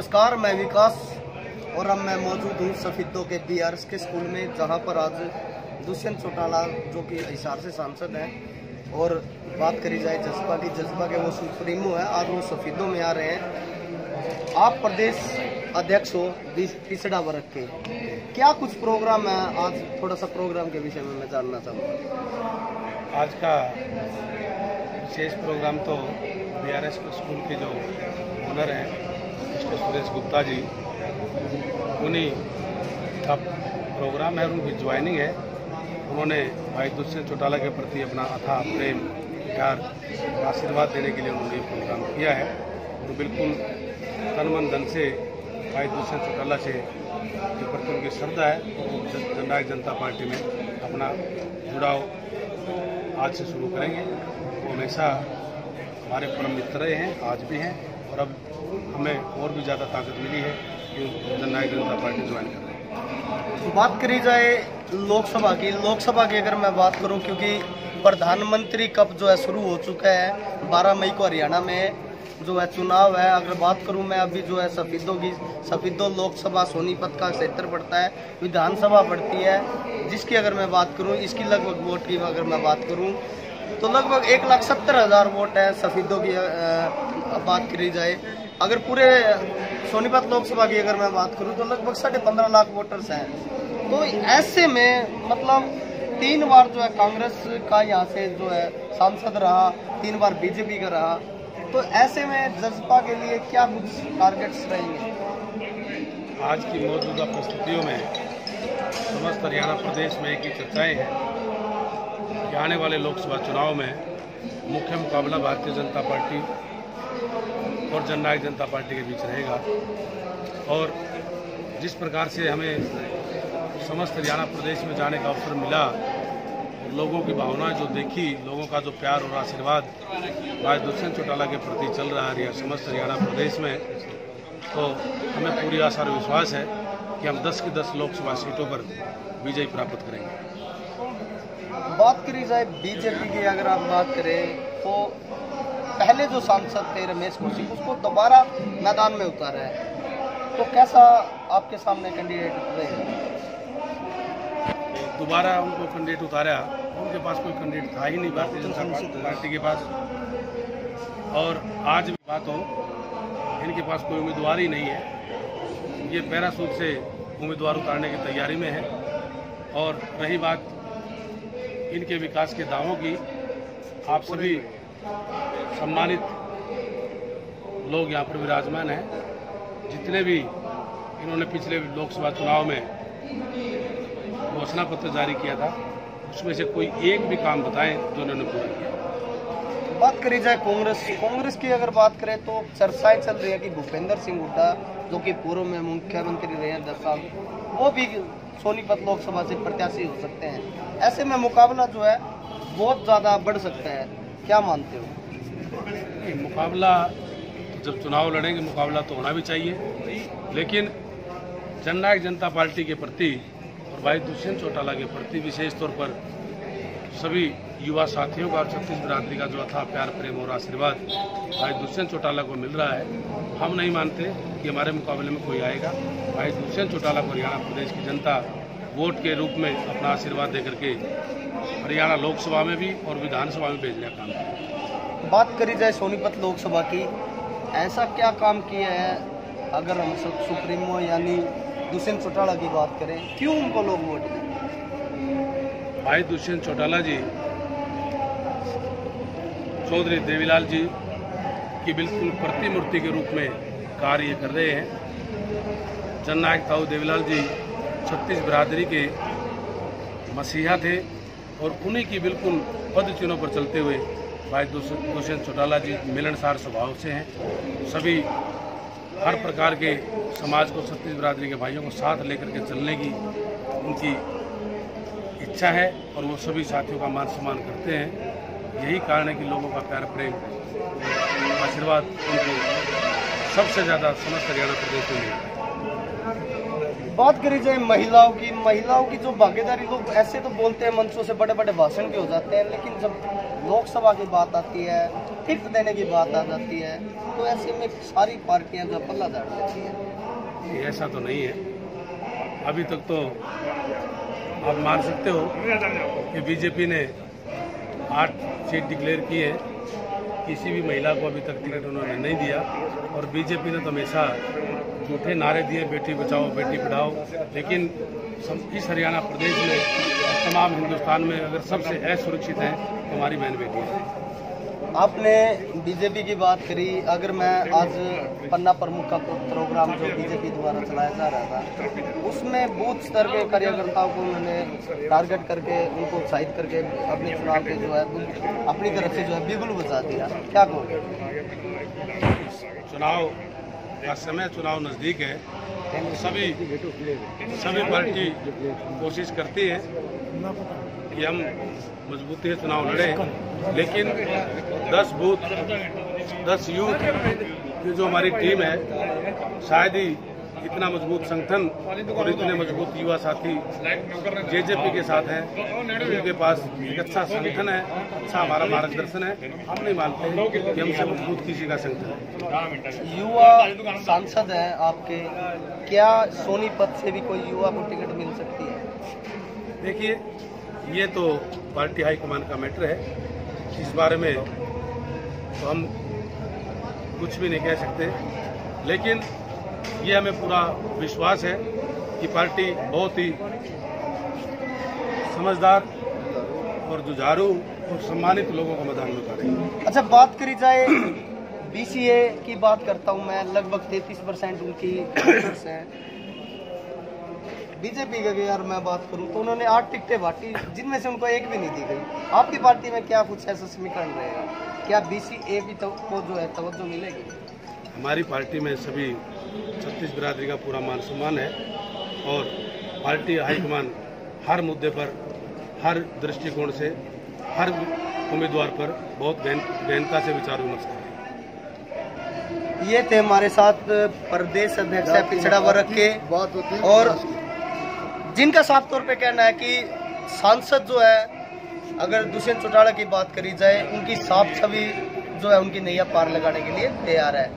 नमस्कार, मैं विकास और अब मैं मौजूद हूँ सफीदों के बी आर के स्कूल में, जहाँ पर आज दुष्यंत चौटाला, जो कि हिसार से सांसद हैं, और बात करी जाए जज्बा की, जज्बा के वो सुप्रीमो है, आज वो सफीदों में आ रहे हैं। आप प्रदेश अध्यक्ष हो पिछड़ा वर्ग के। क्या कुछ प्रोग्राम है? आज थोड़ा सा प्रोग्राम के विषय में मैं जानना चाहूँगा। आज का विशेष प्रोग्राम तो बी आर स्कूल के जो ओनर हैं सुरेश गुप्ता जी, उन्हीं का प्रोग्राम है, उनकी ज्वाइनिंग है। उन्होंने भाई दुष्यंत चौटाला के प्रति अपना अथा प्रेम, प्यार, आशीर्वाद देने के लिए उन्होंने ये प्रोग्राम किया है। तो बिल्कुल तन मन धन से भाई दुष्यंत चौटाला से के प्रति उनकी श्रद्धा है। वो जननायक जनता पार्टी में अपना जुड़ाव आज से शुरू करेंगे। वो हमेशा हमारे परम मित्र रहे हैं, आज भी हैं। और अब हमें और भी ज़्यादा ताकत मिली है कि जननायक जनता पार्टी ज्वाइन कर रहे बात करी जाए लोकसभा की लोकसभा की अगर मैं बात करूँ, क्योंकि प्रधानमंत्री कब जो है शुरू हो चुका है 12 मई को हरियाणा में जो है चुनाव है। अगर बात करूँ मैं अभी जो है सफीदों की, सफीदों लोकसभा सोनीपत का क्षेत्र पड़ता है, विधानसभा पड़ती है, जिसकी अगर मैं बात करूँ, इसकी लगभग वोट की अगर मैं बात करूँ तो लगभग एक लाख सत्तर हज़ार वोट है सफीदों की बात करी जाए। अगर पूरे सोनीपत लोकसभा की अगर मैं बात करूँ तो लगभग साढ़े पंद्रह लाख वोटर्स हैं। तो ऐसे में मतलब तीन बार जो है कांग्रेस का यहाँ से जो है सांसद रहा, तीन बार बीजेपी का रहा। तो ऐसे में जज्बा के लिए क्या कुछ टारगेट्स रहेंगे? आज की मौजूदा परिस्थितियों में समस्त हरियाणा प्रदेश में एक ही चर्चाएँ हैं। कि आने वाले लोकसभा चुनाव में मुख्य मुकाबला भारतीय जनता पार्टी और जननायक जनता पार्टी के बीच रहेगा। और जिस प्रकार से हमें समस्त हरियाणा प्रदेश में जाने का अवसर मिला, लोगों की भावनाएँ जो देखी, लोगों का जो प्यार और आशीर्वाद आज दुष्यंत चौटाला के प्रति चल रहा है समस्त हरियाणा प्रदेश में तो हमें पूरी आशा और विश्वास है कि हम 10 की 10 लोकसभा सीटों पर विजय प्राप्त करेंगे। बात करी जाए बीजेपी की अगर आप बात करें तो पहले जो सांसद थे रमेश कौशिक उसको दोबारा मैदान में उतारा है। तो कैसा आपके सामने कैंडिडेट रहेगा दोबारा उनको कैंडिडेट उतारा। उनके पास कोई कैंडिडेट था ही नहीं भारतीय जनता पार्टी के पास। और आज भी बात हो इनके पास कोई उम्मीदवार ही नहीं है। ये पैरासूट से उम्मीदवार उतारने की तैयारी में है। और रही बात इनके विकास के दावों की आप सभी सम्मानित लोग यहाँ पर विराजमान हैं। जितने भी इन्होंने पिछले लोकसभा चुनाव में घोषणा पत्र जारी किया था, उसमें से कोई एक भी काम बताएँ जो इन्होंने पूरा किया। बात करी जाए कांग्रेस कांग्रेस की अगर बात करें तो चर्चाएँ चल रही है कि भूपेंद्र सिंह हुड्डा, जो कि पूर्व में मुख्यमंत्री रहे हैं दस साल, वो भी सोनीपत लोकसभा से प्रत्याशी हो सकते हैं। ऐसे में मुकाबला जो है, बहुत ज़्यादा बढ़ सकता है। क्या मानते हो? मुकाबला, जब चुनाव लड़ेंगे, मुकाबला तो होना भी चाहिए। लेकिन जननायक जनता पार्टी के प्रति और भाई दुष्यंत चौटाला के प्रति विशेष तौर पर सभी युवा साथियों का और छत्तीस बिरादरी का जो था प्यार प्रेम और आशीर्वाद भाई दुष्यंत चौटाला को मिल रहा है। हम नहीं मानते कि हमारे मुकाबले में कोई आएगा। भाई दुष्यंत चौटाला को हरियाणा प्रदेश की जनता वोट के रूप में अपना आशीर्वाद दे करके हरियाणा लोकसभा में भी और विधानसभा में भेजने का काम किया। बात करी जाए सोनीपत लोकसभा की ऐसा क्या काम किया है? अगर हम सब सुप्रीमो यानी दुष्यंत चौटाला की बात करें क्यों उनको लोग वोट दें? भाई दुष्यंत चौटाला जी चौधरी देवीलाल जी की बिल्कुल प्रतिमूर्ति के रूप में कार्य कर रहे हैं। जननायक ताऊ देवीलाल जी छत्तीस बिरादरी के मसीहा थे और उन्हीं की बिल्कुल पद चिन्हों पर चलते हुए भाई दुष्यंत चौटाला जी मिलनसार स्वभाव से हैं। सभी हर प्रकार के समाज को छत्तीस बिरादरी के भाइयों को साथ लेकर के चलने की उनकी इच्छा है और वो सभी साथियों का मान सम्मान करते हैं। यही कारण है कि लोगों का प्यार प्रेम आशीर्वाद उनको सबसे ज़्यादा समस्त हरियाणा प्रदेश में मिलता है। बात करी जाए महिलाओं की महिलाओं की जो भागीदारी लोग ऐसे तो बोलते हैं मंचों से बड़े बड़े भाषण भी हो जाते हैं लेकिन जब लोकसभा की बात आती है टिकट देने की बात आ जाती है तो ऐसे में सारी पार्टियाँ जो पल्ला झाड़ देती है। ऐसा तो नहीं है। अभी तक तो आप मान सकते हो कि बीजेपी ने आठ सीट डिक्लेयर की है। किसी भी महिला को अभी तक टिकट उन्होंने नहीं दिया। और बीजेपी ने तो हमेशा झूठे नारे दिए, बेटी बचाओ, बेटी पढ़ाओ। लेकिन इस हरियाणा प्रदेश में तमाम हिंदुस्तान में अगर सबसे असुरक्षित हैं तो हमारी बहन बेटी है। आपने बीजेपी की बात करी, अगर मैं आज पन्ना प्रमुख का प्रोग्राम जो बीजेपी द्वारा चलाया जा रहा था, उसमें बूथ स्तर के कार्यकर्ताओं को उन्होंने टारगेट करके, उनको उत्साहित करके अपने चुनाव के जो है अपनी तरफ़ से जो है, बिगुल बचा दिया। क्या कहोगे? चुनाव का समय चुनाव नज़दीक है सभी सभी पार्टी कोशिश करती है कि हम मजबूती से चुनाव लड़े। लेकिन 10 बूथ 10 यूथ की जो हमारी टीम है, शायद ही इतना मज़बूत संगठन और इतने मज़बूत युवा साथी जेजेपी के साथ हैं उनके पास एक अच्छा संगठन है अच्छा हमारा मार्गदर्शन है। हम नहीं मानते कि हमसे मज़बूत किसी का संगठन युवा सांसद हैं आपके क्या सोनीपत से भी कोई युवा को टिकट मिल सकती है? देखिए ये तो पार्टी हाईकमान का मैटर है। इस बारे में तो हम कुछ भी नहीं कह सकते। लेकिन ये हमें पूरा विश्वास है कि पार्टी बहुत ही समझदार और जुझारू और सम्मानित लोगों को मैदान में उतारेगी। अच्छा बात करी जाए बीसीए की बात करता हूँ मैं लगभग 33 परसेंट उनकी हैं। बीजेपी की अगर मैं बात करूँ तो उन्होंने आठ टिकटें बांटी जिनमें से उनको एक भी नहीं दी गई। आपकी पार्टी में क्या कुछ ऐसा समीकरण रहेगा? क्या बीसीए भी तो को जो है तवज्जो मिलेगी? हमारी पार्टी में सभी छत्तीस बिरादरी का पूरा मान सम्मान है और पार्टी हाईकमान हर मुद्दे पर हर दृष्टिकोण से हर उम्मीदवार पर बहुत गहन गहनता से विचार विमर्श करें ये थे हमारे साथ प्रदेश अध्यक्ष है पिछड़ा वर्ग के और जिनका साफ़ तौर पे कहना है कि सांसद जो है अगर दुष्यंत चौटाला की बात करी जाए उनकी साफ़ छवि जो है उनकी नैया पार लगाने के लिए तैयार है।